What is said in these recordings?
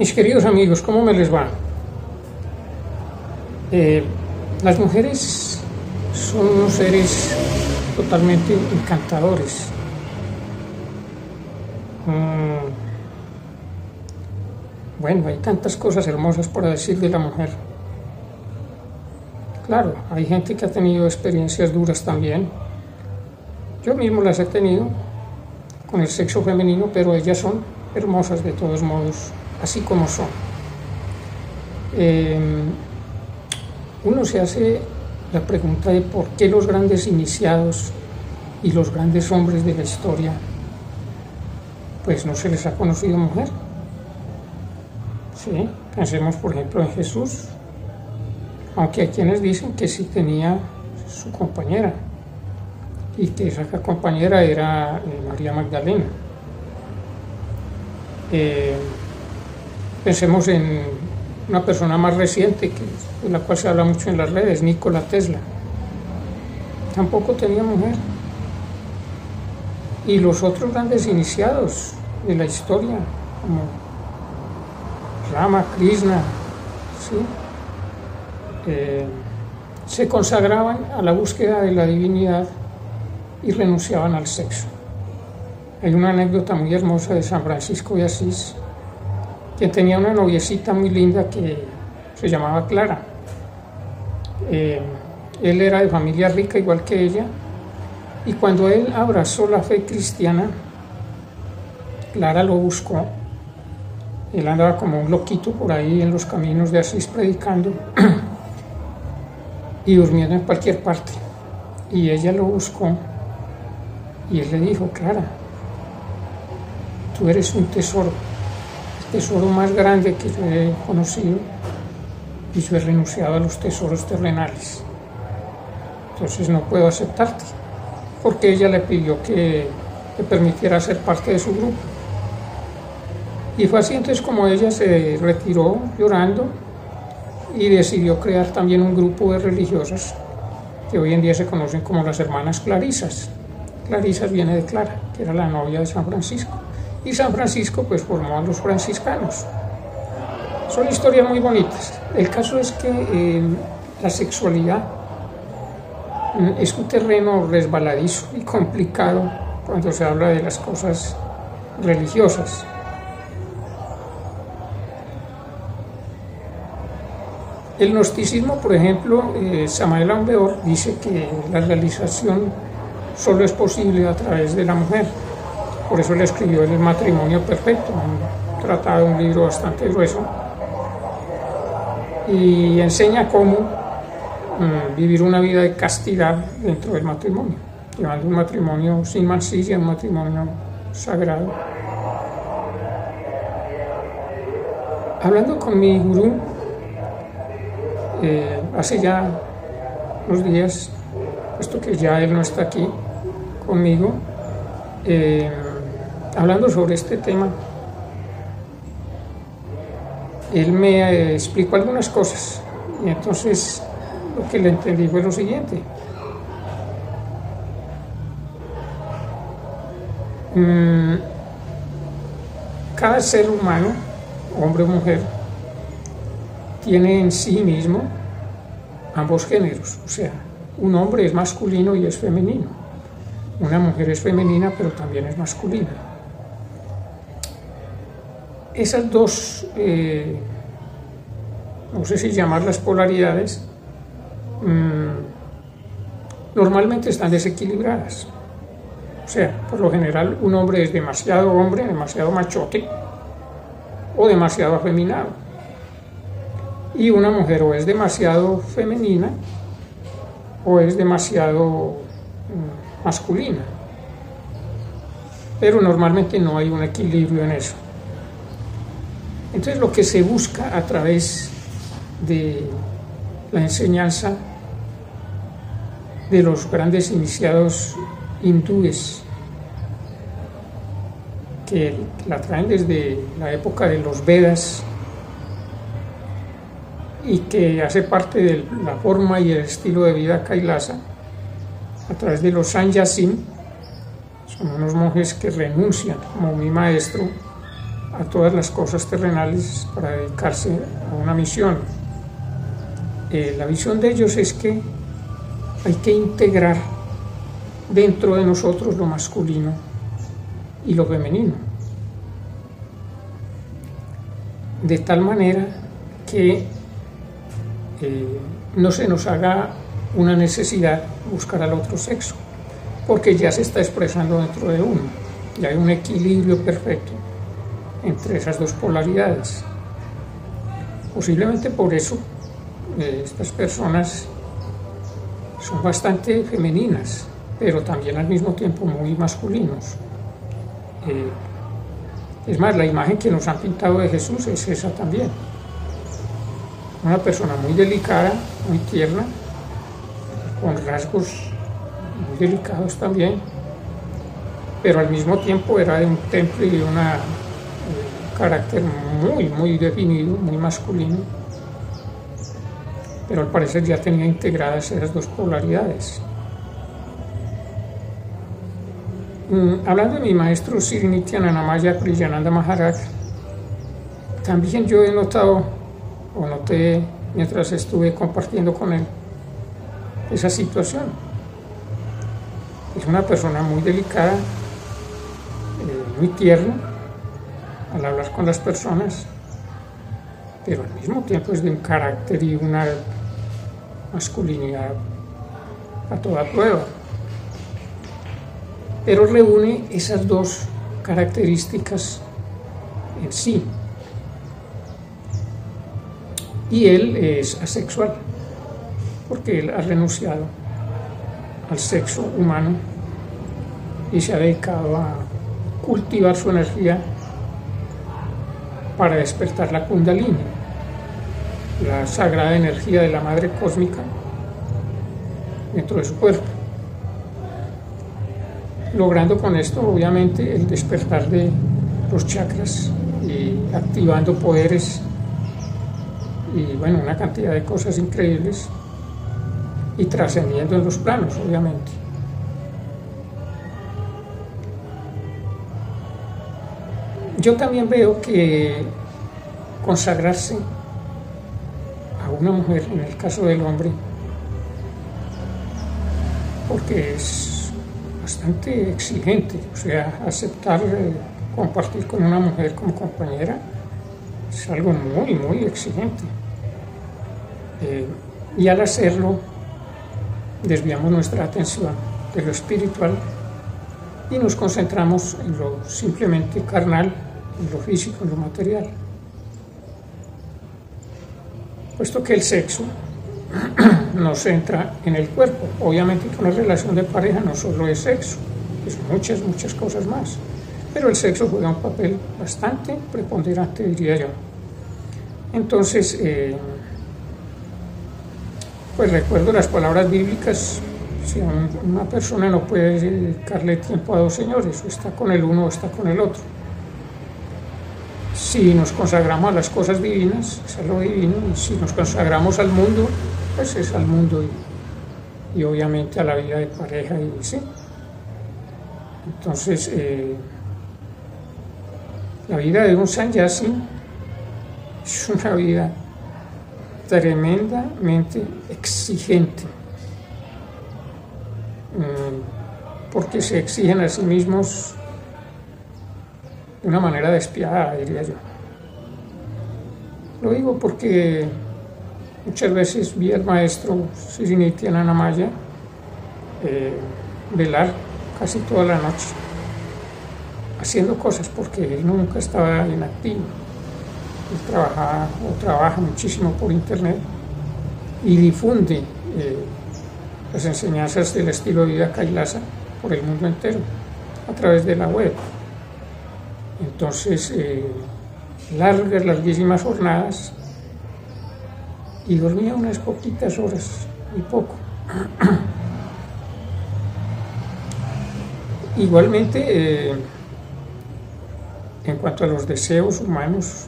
Mis queridos amigos, ¿cómo me les va? Eh, las mujeres son unos seres totalmente encantadores. Mm, bueno, hay tantas cosas hermosas para decir de la mujer. Claro, hay gente que ha tenido experiencias duras también. Yo mismo las he tenido con el sexo femenino, pero ellas son hermosas de todos modos así como son. Em, uno se hace la pregunta de por qué los grandes iniciados y los grandes hombres de la historia, pues no se les ha conocido mujer. ¿Sí? Pensemos por ejemplo en Jesús, aunque hay quienes dicen que sí tenía su compañera y que esa compañera era eh, María Magdalena. Eh, Pensemos en una persona más reciente, que, de la cual se habla mucho en las redes, Nikola Tesla. Tampoco tenía mujer. Y los otros grandes iniciados de la historia, como Rama, Krishna, eh, se consagraban a la búsqueda de la divinidad y renunciaban al sexo. Hay una anécdota muy hermosa de San Francisco de Asís, que tenía una noviecita muy linda que se llamaba Clara. Eh, él era de familia rica igual que ella y cuando él abrazó la fe cristiana, Clara lo buscó. Él andaba como un loquito por ahí en los caminos de Asís predicando y durmiendo en cualquier parte. Y ella lo buscó y él le dijo, Clara, tú eres un tesoro tesoro más grande que yo he conocido y yo he renunciado a los tesoros terrenales. Entonces no puedo aceptarte, porque ella le pidió que le permitiera ser parte de su grupo. Y fue así entonces como ella se retiró llorando y decidió crear también un grupo de religiosas que hoy en día se conocen como las hermanas Clarisas. Clarisas viene de Clara, que era la novia de San Francisco y San Francisco pues formó a los franciscanos. Son historias muy bonitas. El caso es que eh, la sexualidad mm, es un terreno resbaladizo y complicado cuando se habla de las cosas religiosas. El gnosticismo, por ejemplo, eh, Samael Ambeor dice que la realización solo es posible a través de la mujer. Por eso le escribió El matrimonio perfecto, un tratado, un libro bastante grueso. Y enseña cómo mm, vivir una vida de castidad dentro del matrimonio, llevando un matrimonio sin mancilla, un matrimonio sagrado. Hablando con mi gurú, eh, hace ya unos días, puesto que ya él no está aquí conmigo, eh, hablando sobre este tema, él me eh, explicó algunas cosas. Y entonces lo que le entendí fue lo siguiente. Mm, cada ser humano, hombre o mujer, tiene en sí mismo ambos géneros, o sea, un hombre es masculino y es femenino, una mujer es femenina pero también es masculina esas dos, eh, no sé si llamarlas polaridades, mm, normalmente están desequilibradas. O sea, por lo general un hombre es demasiado hombre, demasiado machote o demasiado afeminado. Y una mujer o es demasiado femenina o es demasiado mm, masculina. Pero normalmente no hay un equilibrio en eso. Entonces lo que se busca a través de la enseñanza de los grandes iniciados hindúes que la traen desde la época de los Vedas y que hace parte de la forma y el estilo de vida Kailasa a través de los Sanyasin son unos monjes que renuncian como mi maestro a todas las cosas terrenales para dedicarse a una misión. Eh, la visión de ellos es que hay que integrar dentro de nosotros lo masculino y lo femenino. De tal manera que eh, no se nos haga una necesidad buscar al otro sexo, porque ya se está expresando dentro de uno, ya hay un equilibrio perfecto entre esas dos polaridades. Posiblemente por eso eh, estas personas son bastante femeninas, pero también al mismo tiempo muy masculinos. Eh, es más, la imagen que nos han pintado de Jesús es esa también. Una persona muy delicada, muy tierna, con rasgos muy delicados también, pero al mismo tiempo era de un temple y de un eh, carácter muy, muy definido, muy masculino, pero al parecer ya tenía integradas esas dos polaridades. Mm, hablando de mi maestro Sri Nityananda Priyananda Maharaj, también yo he notado, o noté mientras estuve compartiendo con él, esa situación. Es una persona muy delicada, eh, muy tierna al hablar con las personas, pero al mismo tiempo es de un carácter y una masculinidad a toda prueba. Pero reúne esas dos características en sí. Y él es asexual porque él ha renunciado al sexo humano y se ha dedicado a cultivar su energía para despertar la kundalini, la sagrada energía de la madre cósmica dentro de su cuerpo, logrando con esto obviamente el despertar de los chakras y activando poderes y bueno, una cantidad de cosas increíbles y trascendiendo en los planos, obviamente. Yo también veo que consagrarse a una mujer, en el caso del hombre, porque es bastante exigente, o sea, aceptar eh, compartir con una mujer como compañera es algo muy, muy exigente. Eh, y al hacerlo, desviamos nuestra atención de lo espiritual y nos concentramos en lo simplemente carnal, en lo físico, en lo material. Puesto que el sexo nos entra en el cuerpo. Obviamente que una relación de pareja no solo es sexo, es muchas, muchas cosas más. Pero el sexo juega un papel bastante preponderante, diría yo. Entonces, eh, pues recuerdo las palabras bíblicas, si una persona no puede dedicarle tiempo a dos señores, o está con el uno o está con el otro. Si nos consagramos a las cosas divinas, es a lo divino, y si nos consagramos al mundo, pues es al mundo y, obviamente a la vida de pareja y sí. Entonces, eh, la vida de un sanyasi es una vida tremendamente exigente, mm, porque se exigen a sí mismos de una manera despiadada, diría yo. Lo digo porque muchas veces vi al maestro Sisinitiana Namaya eh, velar casi toda la noche, haciendo cosas porque él nunca estaba inactivo él trabaja o trabaja muchísimo por internet y difunde eh, las enseñanzas del estilo de vida Kailasa por el mundo entero a través de la web. Entonces, eh, largas, larguísimas jornadas y dormía unas poquitas horas, muy poco. Igualmente, eh, en cuanto a los deseos humanos,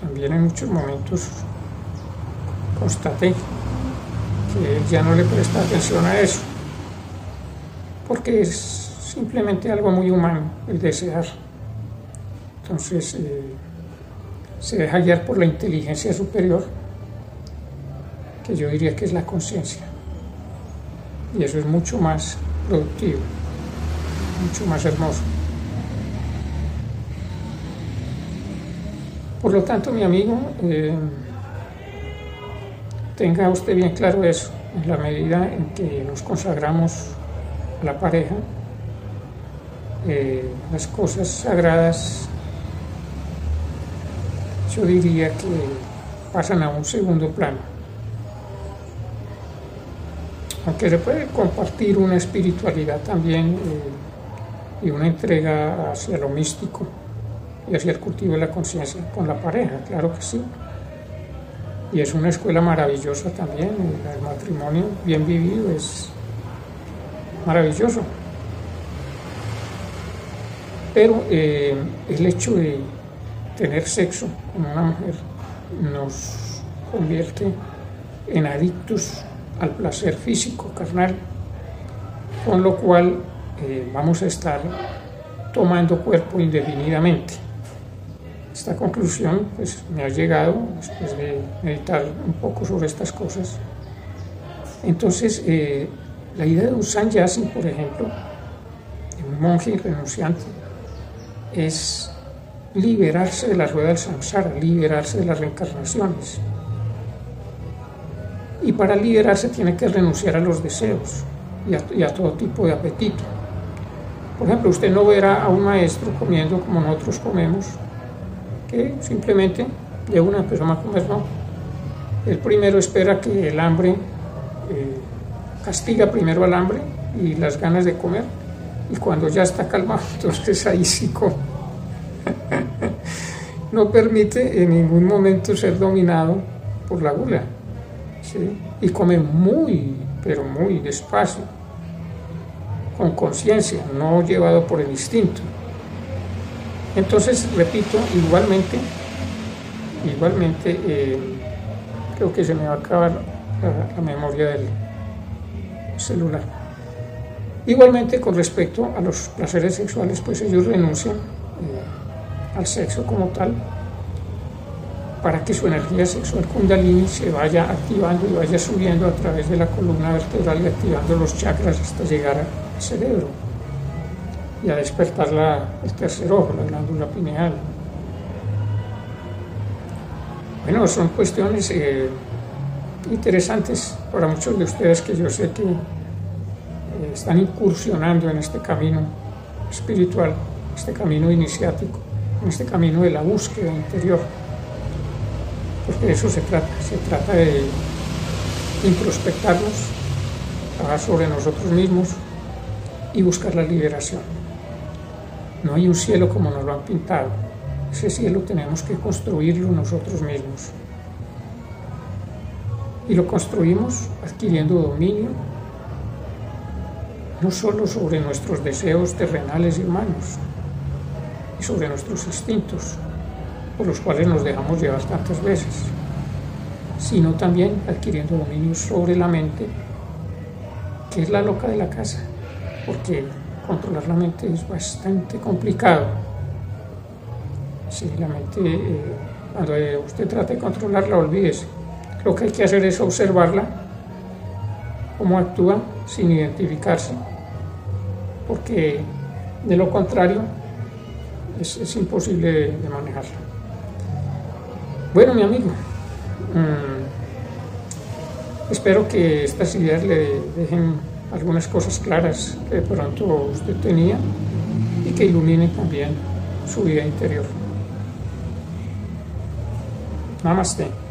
también en muchos momentos constaté que ya no le presta atención a eso, porque es simplemente algo muy humano el desear. Entonces eh, se deja guiar por la inteligencia superior, que yo diría que es la conciencia. Y eso es mucho más productivo, mucho más hermoso. Por lo tanto, mi amigo, eh, tenga usted bien claro eso, en la medida en que nos consagramos a la pareja, eh, las cosas sagradas, yo diría que pasan a un segundo plano. Aunque se puede compartir una espiritualidad también eh, y una entrega hacia lo místico y hacia el cultivo de la conciencia con la pareja, claro que sí. Y es una escuela maravillosa también, el matrimonio bien vivido es maravilloso. Pero eh, el hecho de tener sexo con una mujer nos convierte en adictos al placer físico, carnal, con lo cual eh, vamos a estar tomando cuerpo indefinidamente. Esta conclusión pues, me ha llegado después de meditar un poco sobre estas cosas. Entonces, eh, la idea de un sanyasin, por ejemplo, de un monje renunciante, es liberarse de la rueda del samsara, liberarse de las reencarnaciones. Y para liberarse tiene que renunciar a los deseos y a, todo tipo de apetito. Por ejemplo, usted no verá a un maestro comiendo como nosotros comemos, que simplemente de una persona a comer, no. El primero espera que el hambre eh, castiga primero al hambre y las ganas de comer, y cuando ya está calmado, entonces ahí sí come. no permite en ningún momento ser dominado por la gula, y come muy, pero muy despacio, con conciencia, no llevado por el instinto. Entonces, repito, igualmente, igualmente, eh, creo que se me va a acabar la, memoria del celular. Igualmente, con respecto a los placeres sexuales, pues ellos renuncian eh, al sexo como tal para que su energía sexual kundalini se vaya activando y vaya subiendo a través de la columna vertebral y activando los chakras hasta llegar al cerebro y a despertar la, el tercer ojo, la glándula pineal. Bueno, son cuestiones eh, interesantes para muchos de ustedes que yo sé que eh, están incursionando en este camino espiritual, este camino iniciático, en este camino de la búsqueda interior. Porque de eso se trata, se trata de introspectarnos, trabajar sobre nosotros mismos y buscar la liberación. No hay un cielo como nos lo han pintado. Ese cielo tenemos que construirlo nosotros mismos. Y lo construimos adquiriendo dominio, no solo sobre nuestros deseos terrenales y humanos, y sobre nuestros instintos, por los cuales nos dejamos llevar tantas veces, sino también adquiriendo dominio sobre la mente, que es la loca de la casa, porque controlar la mente es bastante complicado. Si la mente, eh, cuando usted trata de controlarla, olvídese. Lo que hay que hacer es observarla, cómo actúa sin identificarse, porque de lo contrario es, imposible de, manejarla. Bueno, mi amigo, mm, espero que estas ideas le dejen algunas cosas claras que de pronto usted tenía y que iluminen también su vida interior. Namaste.